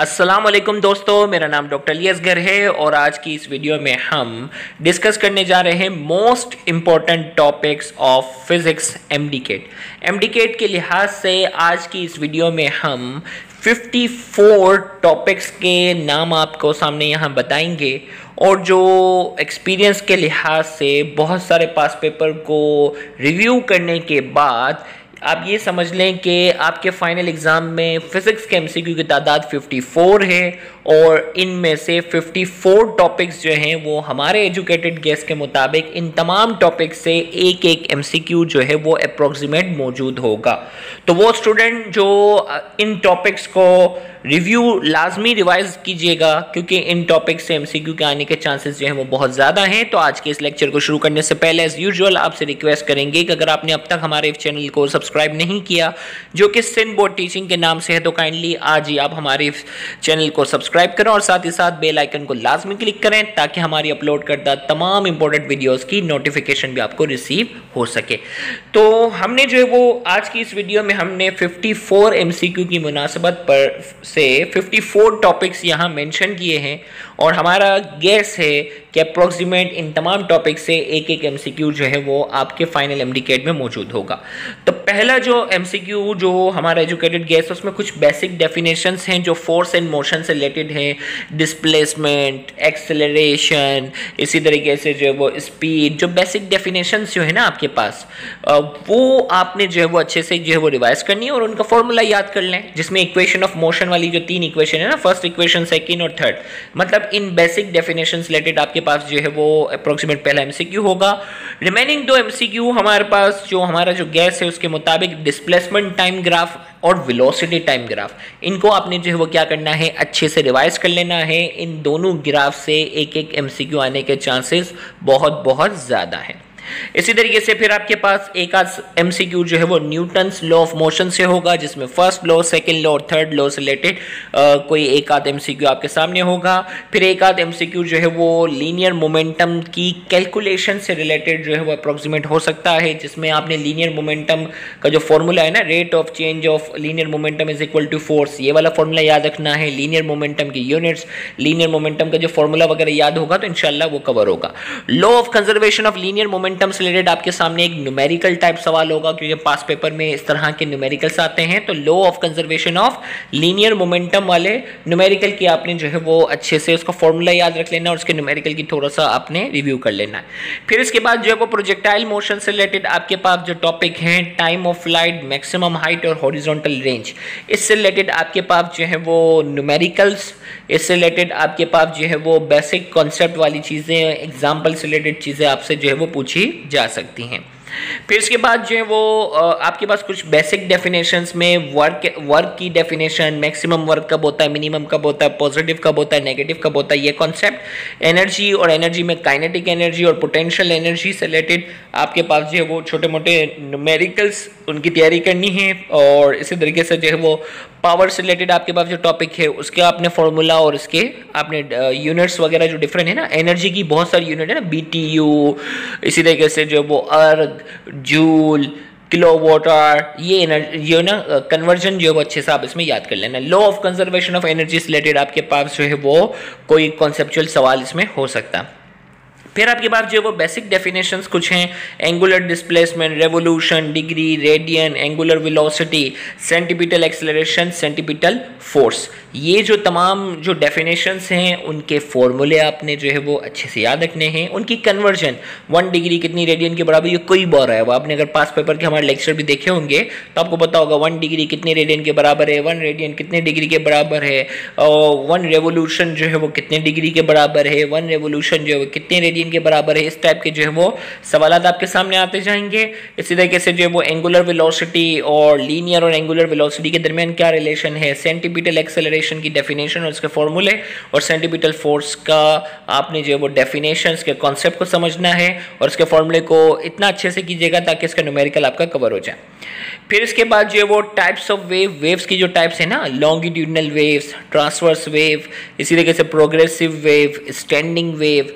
अस्सलाम वालेकुम दोस्तों। मेरा नाम डॉक्टर लियसगर है और आज की इस वीडियो में हम डिस्कस करने जा रहे हैं most important topics of physics MDCAT MDCAT के लिहाज से आज की इस वीडियो में हम 54 टॉपिक्स के नाम आपको सामने यहाँ बताएँगे और जो एक्सपीरियंस के लिहाज से बहुत सारे पास पेपर को रिव्यू करने के बाद आप ये समझ लें कि आपके फाइनल एग्ज़ाम में फ़िज़िक्स के एमसीक्यू की तादाद 54 है और इनमें से 54 टॉपिक्स जो हैं, वो हमारे एजुकेटेड गेस्ट के मुताबिक इन तमाम टॉपिक्स से एक एक एमसीक्यू जो है, वो अप्रोक्सीमेट मौजूद होगा। तो वो स्टूडेंट जो इन टॉपिक्स को रिव्यू लाजमी रिवाइज कीजिएगा, क्योंकि इन टॉपिक से एमसीक्यू के आने के चांसेस जो हैं, वो बहुत ज़्यादा हैं। तो आज के इस लेक्चर को शुरू करने से पहले एज यूजल आपसे रिक्वेस्ट करेंगे कि अगर आपने अब तक हमारे चैनल को सब्सक्राइब नहीं किया, जो कि सिंध बोर्ड टीचिंग के नाम से है तो काइंडली आज ही आप हमारे चैनल को सब्सक्राइब करें और साथ ही साथ बेल आइकन को लाजमी क्लिक करें ताकि हमारी अपलोड करदा तमाम इंपॉर्टेंट वीडियोज़ की नोटिफिकेशन भी आपको रिसीव हो सके। तो हमने जो है वो आज की इस वीडियो में हमने फिफ्टी फोर की मुनासबत पर से 54 टॉपिक्स यहाँ मेंशन किए हैं और हमारा गैस है कि अप्रोक्सीमेट इन तमाम टॉपिक से एक एक एमसीक्यू जो है वो आपके फाइनल एमडीकेट में मौजूद होगा। तो पहला जो एमसीक्यू जो हमारा एजुकेटेड गैस उसमें कुछ बेसिक डेफिनेशन हैं जो फोर्स एंड मोशन से रिलेटेड हैं। डिस्प्लेसमेंट एक्सेलरेशन इसी तरीके से जो है वो स्पीड जो बेसिक डेफिनेशन जो है ना आपके पास वो आपने जो है वो अच्छे से जो है वो रिवाइज करनी है और उनका फॉर्मूला याद कर लें, जिसमें इक्वेशन ऑफ़ मोशन वाली जो तीन इक्वेशन है ना फ़र्स्ट इक्वेशन सेकेंड और थर्ड मतलब इन बेसिक डेफिनेशन रिलेटेड आपके पास जो है वो अप्रोक्सीमेट पहला एमसीक्यू होगा। रिमेनिंग दो एमसीक्यू हमारे पास जो हमारा जो गैस है, उसके मुताबिक डिस्प्लेसमेंट टाइम ग्राफ और वेलोसिटी टाइम ग्राफ इनको आपने जो है वो क्या करना है, अच्छे से रिवाइज कर लेना है। इन दोनों ग्राफ से एक एक एमसीक्यू आने के चांसेस बहुत बहुत ज़्यादा हैं। इसी तरीके से फिर आपके पास एक आध एमसीक्यू जो है वो न्यूटन्स लॉ ऑफ़ मोशन से होगा, जिसमें फ़र्स्ट लॉ सेकंड लॉ और थर्ड लॉ से रिलेटेड कोई एक आध एमसीक्यू आपके सामने होगा। फिर एक आध एमसीक्यू जो है वो लीनियर मोमेंटम की कैलकुलेशन से रिलेटेड जो है वो अप्रोक्सीमेट हो सकता है, जिसमें आपने लीनियर मोमेंटम का जो फॉर्मूला है ना rate of change of linear momentum is equal to force ये वाला फॉर्मूला याद रखना है लीनियर मोमेंटम की यूनिट्स लीनियर मोमेंटम का जो फॉर्मूला वगैरह याद होगा तो इनशाला वो कवर होगा। Law of conservation of linear momentum momentum से रिलेटेड आपके सामने एक न्यूमेरिकल टाइप सवाल होगा, क्योंकि पास पेपर में इस तरह के न्यूमेरिकल्स आते हैं तो law of conservation of linear momentum वाले न्यूमेरिकल की आपने जो है वो अच्छे से उसका फॉर्मूला याद रख लेना और उसके न्यूमेरिकल की थोड़ा सा आपने रिव्यू कर लेना फिर इसके बाद जो है वो प्रोजेक्टाइल मोशन से रिलेटेड आपके पास जो टॉपिक हैं time of flight maximum height और हॉरिजॉन्टल रेंज इससे रिलेटेड आपके पास जो है वो न्यूमेरिकल्स इससे रिलेटेड आपके पास जो है वो बेसिक कॉन्सेप्ट वाली चीज़ें एग्ज़ाम्पल से रिलेटेड चीज़ें आपसे जो है वो पूछी जा सकती हैं। फिर इसके बाद जो है वो आपके पास कुछ बेसिक डेफिनेशंस में वर्क वर्क की डेफिनेशन मैक्सिमम वर्क कब होता है मिनिमम कब होता है पॉजिटिव कब होता है नेगेटिव कब होता है, ये कॉन्सेप्ट एनर्जी और एनर्जी में काइनेटिक एनर्जी और पोटेंशियल एनर्जी से रिलेटेड आपके पास जो है वो छोटे मोटे न्यूमेरिकल्स उनकी तैयारी करनी है और इसी तरीके से जो है वो पावर से रिलेटेड आपके पास जो टॉपिक है, उसके आपने फॉर्मूला और इसके आपने यूनिट्स वगैरह जो डिफरेंट है ना एनर्जी की बहुत सारी यूनिट है ना BTU इसी तरीके से जो वो अर्ग जूल, किलो वाटर, ये ये ना कन्वर्जन जो है वो अच्छे से आप इसमें याद कर लेना। Law of conservation of energy related आपके पास जो है वो कोई कॉन्सेप्चुअल सवाल इसमें हो सकता। है फिर आपके पास जो है वो बेसिक डेफिनेशंस कुछ हैं angular displacement revolution degree radian angular velocity centripetal acceleration centripetal force ये जो तमाम जो डेफिनेशंस हैं, उनके फॉर्मूले आपने जो है वो अच्छे से याद रखने हैं। उनकी कन्वर्जन वन डिग्री कितनी रेडियन के बराबर, ये कोई बार है। वो आपने अगर पास पेपर के हमारे लेक्चर भी देखे होंगे तो आपको पता होगा वन डिग्री कितने रेडियन के बराबर है वन रेडियन कितने डिग्री के बराबर है, और वन रेवोल्यूशन जो है वो कितने डिग्री के बराबर है वन रेवोल्यूशन जो है वो कितने रेडियन के बराबर है। इस टाइप के जो है वो सवाल आपके सामने आते जाएँगे। इसी तरीके से जो है वो एंगुलर वेलोसिटी और लीनियर और एंगुलर वेलोसिटी के दरमियान क्या रिलेशन है? सेंटीपिटल एक्सेलरेशन की डेफिनेशन और उसके फॉर्मूले और सेंटीपिटल फोर्स का आपने जो है वो डेफिनेशन के कॉन्सेप्ट को समझना है और उसके फॉर्मूले को इतना अच्छे से कीजिएगा ताकि इसका न्यूमेरिकल आपका कवर हो जाए। फिर इसके बाद जो है वो टाइप्स ऑफ़ वेव वेव्स की जो टाइप्स है ना लॉन्गिट्यूडनल वेव्स ट्रांसवर्स वेव इसी तरीके से प्रोग्रेसिव वेव स्टैंडिंग वेव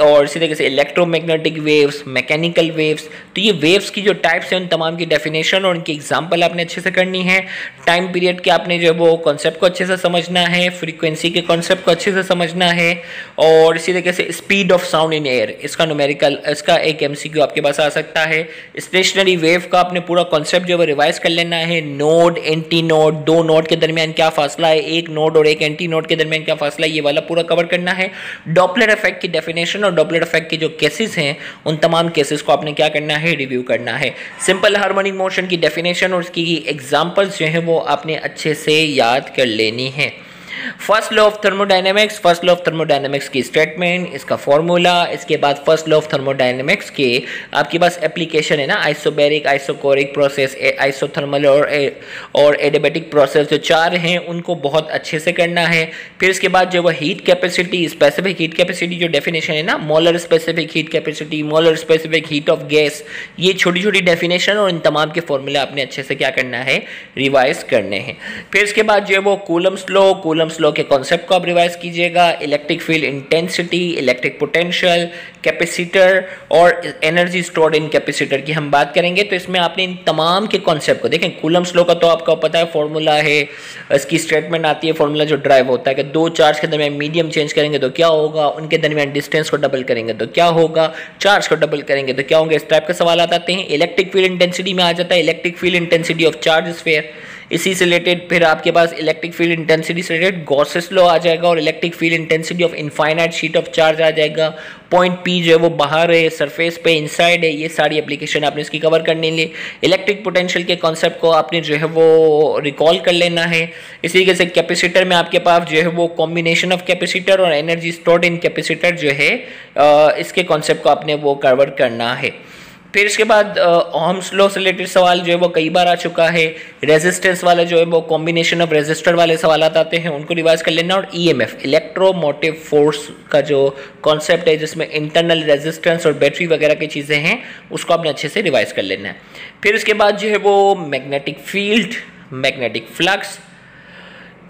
और इसी तरीके से इलेक्ट्रोमैग्नेटिक वेव्स मैकेनिकल वेव्स तो ये वेव्स की जो टाइप्स हैं, उन तमाम की डेफिनेशन और उनकी एग्ज़ाम्पल आपने अच्छे से करनी है। टाइम पीरियड के आपने जो है वो कॉन्सेप्ट को अच्छे से समझना है फ्रीक्वेंसी के कॉन्सेप्ट को अच्छे से समझना है, और इसी तरीके से speed of sound in air इसका न्यूमेरिकल इसका एक एम आपके पास आ सकता है। स्टेशनरी वेव का आपने पूरा कॉन्सेप्ट जो है वो रिवाइज कर लेना है नोड एंटी नोड दो नोड के दरमियान क्या फासला है, एक नोड और एक एंटी नोड के दरमियान क्या फासला है, ये वाला पूरा कवर करना है। डॉपलर इफ़ेक्ट की डेफिनेशन और डॉपलर इफ़ेक्ट के जो केसेस हैं, उन तमाम केसेस को आपने क्या करना है रिव्यू करना है। सिंपल हार्मोनिक मोशन की डेफिनेशन और उसकी एग्जाम्पल्स जो है, वो आपने अच्छे से याद कर लेनी है। First law of thermodynamics first law of thermodynamics की स्टेटमेंट इसका फॉर्मूला इसके बाद फ़र्स्ट लॉ ऑफ़ थर्मोडाइनमिक्स के, आपके पास एप्लीकेशन है ना आइसोबेरिक आइसोकोरिक प्रोसेस आइसोथर्मल और और एडिबेटिक प्रोसेस जो चार हैं, उनको बहुत अच्छे से करना है। फिर इसके बाद जो वो heat capacity specific heat capacity जो डेफिनेशन है ना molar specific heat capacity molar specific heat of gas ये छोटी छोटी डेफिनेशन और इन तमाम के फॉर्मूले आपने अच्छे से क्या करना है रिवाइज करने हैं। फिर इसके बाद जो है वो कूलम्स लॉ कूलम्स लॉ के कॉन्सेप्ट को आप रिवाइज कीजिएगा electric field intensity electric potential capacitor और एनर्जी स्टोर्ड इन कैपेसिटर की हम बात करेंगे। तो इसमें आपने इन तमाम के कॉन्सेप्ट को देखें। कूलम्स लॉ का तो आपका पता है फॉर्मूला है, इसकी स्टेटमेंट आती है फॉर्मूला जो ड्राइव होता है कि दो चार्ज के दरमियान मीडियम चेंज करेंगे तो क्या होगा? उनके दरमियान डिस्टेंस को डबल करेंगे तो क्या होगा? चार्ज को डबल करेंगे तो क्या होंगे? इस टाइप के सवाल आते हैं। इलेक्ट्रिक फ़ील्ड इंटेंसिटी में आ जाता है। Electric field intensity of charge sphere इसी से रिलेटेड फिर आपके पास इलेक्ट्रिक फ़ील्ड इंटेंसिटी से रिलेटेड गॉसेस लॉ आ जाएगा और electric field intensity of infinite sheet of charge आ जाएगा। पॉइंट पी जो है वो बाहर है सरफेस पे इनसाइड है, ये सारी एप्लीकेशन आपने इसकी कवर करने लिए। इलेक्ट्रिक पोटेंशियल के कॉन्सेप्ट को आपने जो है वो रिकॉल कर लेना है। इसी तरीके से कैपेसिटर में आपके पास जो है वो कॉम्बिनेशन ऑफ़ कैपेसिटर और एनर्जी स्टोर्ड इन कैपेसिटर जो है इसके कॉन्सेप्ट को आपने वो कवर करना है। फिर इसके बाद ओम्स लॉ से रिलेटेड सवाल जो है वो कई बार आ चुका है। रेजिस्टेंस वाले जो है वो कॉम्बिनेशन ऑफ़ रेजिस्टर वाले सवाल आते हैं, उनको रिवाइज कर लेना। और ईएमएफ इलेक्ट्रोमोटिव फोर्स का जो कॉन्सेप्ट है, जिसमें इंटरनल रेजिस्टेंस और बैटरी वगैरह की चीज़ें हैं, उसको आपने अच्छे से रिवाइज कर लेना है। फिर उसके बाद जो है वो मैग्नेटिक फ़ील्ड मैग्नेटिक फ्लक्स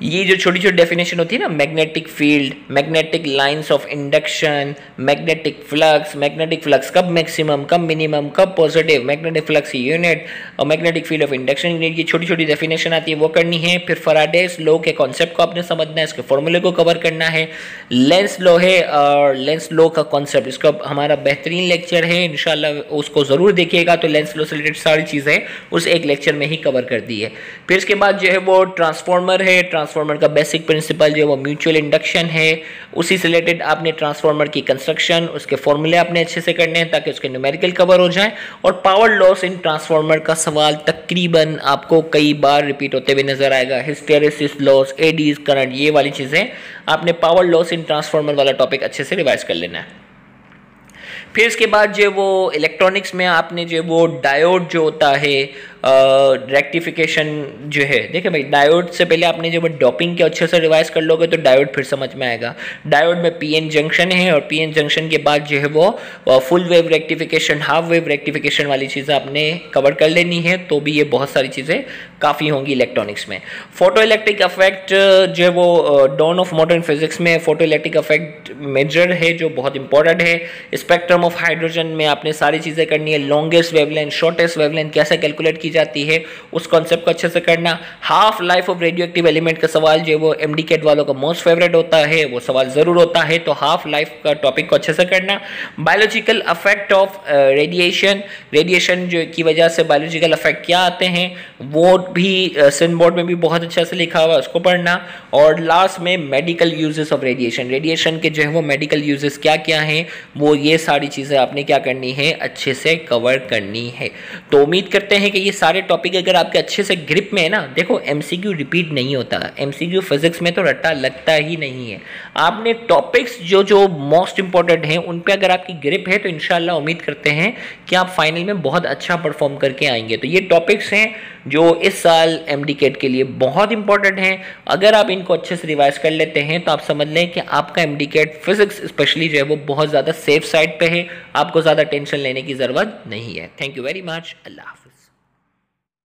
ये जो छोटी छोटी डेफिनेशन होती है ना magnetic field magnetic lines of induction magnetic flux magnetic flux कब मैक्सिमम कब मिनिमम कब पॉजिटिव मैग्नेटिक फ्लक्स यूनिट और magnetic field of induction unit ये छोटी छोटी डेफिनेशन आती है, वो करनी है। फिर फराडेस लो के कॉन्सेप्ट को आपने समझना है, इसके फॉर्मूले को कवर करना है। लेंस लो है, और लेंस लो का कॉन्सेप्ट इसका हमारा बेहतरीन लेक्चर है। इनशाला उसको ज़रूर देखिएगा तो लेंस लो से रिलेटेड सारी चीज़ें उस एक लेक्चर में ही कवर कर दी है। फिर इसके बाद जो है वो ट्रांसफॉर्मर है ट्रांसफॉर्मर का बेसिक प्रिंसिपल जो है वो म्यूचुअल इंडक्शन है। उसी से रिलेटेड आपने ट्रांसफार्मर की कंस्ट्रक्शन उसके फॉर्मूले आपने अच्छे से करने हैं ताकि उसके न्यूमेरिकल कवर हो जाए। और पावर लॉस इन ट्रांसफार्मर का सवाल तकरीबन आपको कई बार रिपीट होते हुए नज़र आएगा। हिस्टेरिसिस लॉस एडीज करंट ये वाली चीज़ें। आपने पावर लॉस इन ट्रांसफार्मर वाला टॉपिक अच्छे से रिवाइज कर लेना है। फिर इसके बाद जो वो इलेक्ट्रॉनिक्स में आपने जो वो डायोड जो होता है रेक्टिफिकेशन जो है, देखिए भाई डायोड से पहले आपने जब डॉपिंग के अच्छे से रिवाइज कर लोगे तो डायोड फिर समझ में आएगा। डायोड में पीएन जंक्शन है और पीएन जंक्शन के बाद जो है वो full wave rectification half wave rectification वाली चीज़ें आपने कवर कर लेनी है तो भी ये बहुत सारी चीज़ें काफ़ी होंगी इलेक्ट्रॉनिक्स में। फ़ोटो इलेक्ट्रिक अफेक्ट जो है वो डॉन ऑफ़ मॉडर्न फिजिक्स में फ़ोटो इलेक्ट्रिक अफेक्ट मेजर है, जो बहुत इंपॉर्टेंट है। स्पेक्ट्रम ऑफ़ हाइड्रोजन में आपने सारी चीज़ें करनी है लॉन्गेस्ट वेवलेंथ शॉर्टेस्ट वेवलेंथ कैसे कैलकुलेट की जाती है, उस कॉन्सेप्ट को अच्छे से करना। Half life of radioactive element का सवाल जो वो एम वालों का मोस्ट फेवरेट होता है, वो सवाल ज़रूर होता है तो हाफ़ लाइफ का टॉपिक को अच्छे से करना। Biological effect of radiation radiation जो की वजह से बायोलॉजिकल अफेक्ट क्या आते हैं, वो भी सिन बोर्ड में भी बहुत अच्छा से लिखा हुआ है, उसको पढ़ना। और लास्ट में medical uses of radiation radiation के जो है वो मेडिकल यूजेस क्या क्या हैं, वो ये सारी चीज़ें आपने क्या करनी है? अच्छे से कवर करनी है। तो उम्मीद करते हैं कि ये सारे टॉपिक अगर आपके अच्छे से ग्रिप में है ना, देखो एमसीक्यू रिपीट नहीं होता। एमसीक्यू फिजिक्स में तो रट्टा लगता ही नहीं है। आपने टॉपिक्स जो जो मोस्ट इंपॉर्टेंट हैं, उन पर अगर आपकी ग्रिप है तो इन उम्मीद करते हैं कि आप फाइनल में बहुत अच्छा परफॉर्म करके आएँगे। तो ये टॉपिक्स हैं जो इस साल एम डी के लिए बहुत इंपॉर्टेंट हैं। अगर आप इनको अच्छे से रिवाइज कर लेते हैं तो आप समझ लें कि आपका एम डी फिजिक्स स्पेशली जो है वो बहुत ज़्यादा सेफ़ साइड पर है। आपको ज़्यादा टेंशन लेने की ज़रूरत नहीं है। Thank you very much Allah